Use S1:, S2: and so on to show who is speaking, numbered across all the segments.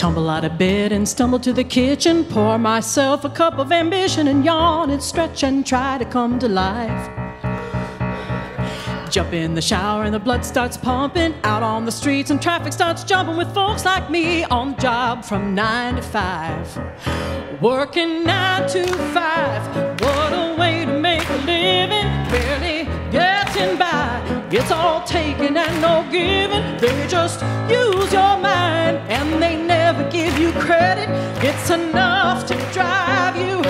S1: Tumble out of bed and stumble to the kitchen, pour myself a cup of ambition and yawn and stretch and try to come to life. Jump in the shower and the blood starts pumping out on the streets and traffic starts jumping with folks like me on the job from nine to five. Working nine to five, what a way to make a living, barely getting by. It's all taken and no giving, they just use your mind It's enough to drive you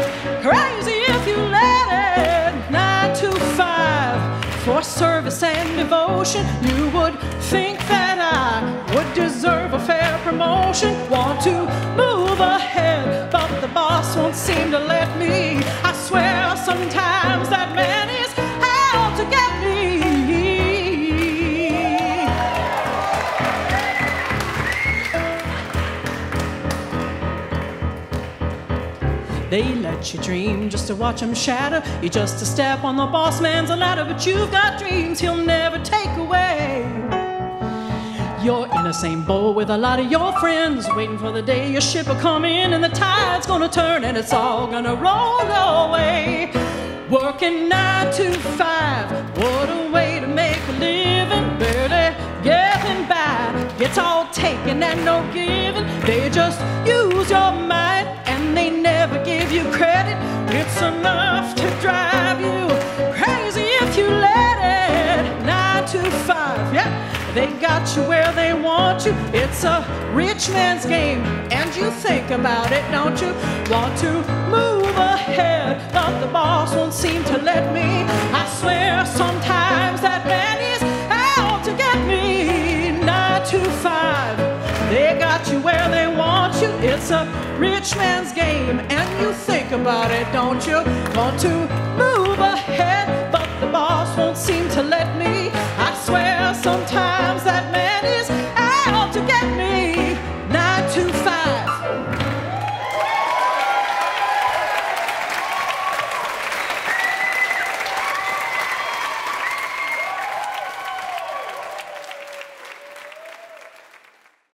S1: crazy if you let it. Nine to five for service and devotion. You would think that I would deserve a fair promotion. Want to move ahead, but the boss won't seem to let me. I swear sometimes that man is out to get me. They let you dream just to watch them shatter. You're just a step on the boss man's ladder, but you've got dreams he'll never take away. You're in the same boat with a lot of your friends, waiting for the day your ship will come in and the tide's gonna turn and it's all gonna roll away. Working nine to five, what a way to make a living, barely getting by. It's all taken and no giving. They just use your mind give you credit. It's enough to drive you crazy if you let it. Nine to five, yeah. They got you where they want you. It's a rich man's game, and you think about it, don't you? Want to move ahead, but the boss won't seem to let me. I swear sometimes that man is out to get me. Nine to five, It's a rich man's game, and you think about it, don't you? Want to move ahead,